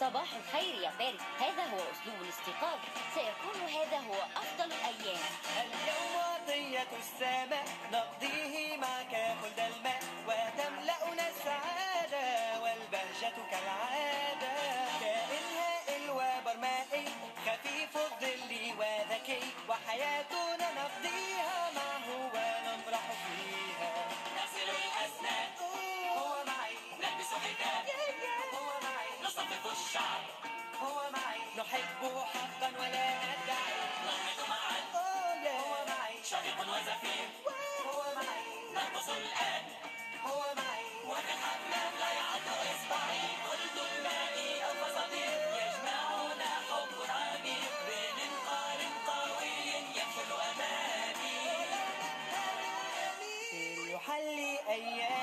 صباح الخير يا بارد هذا هو أسلوب الاستيقاظ. سيكون هذا هو أفضل الأيام. اليوم عطية السماء نقضيه معك خلد الماء. وتملأنا السعادة والبهجة كالعادة. كائن وبرمائي. خفيف الظل وذكي. وحياتنا نقضيها معه الشعب هو معي. نحبه حقا ولا ندعي. نحن معا. هو معي. شريق وزفير. هو معي. نرقص الآن. هو معي. وفي الحمام لا يعد إصبعي. كل مائي أو صديق يجمعنا حب عميق بين انقار قوي يكفل أمامي. سير يحلي أيام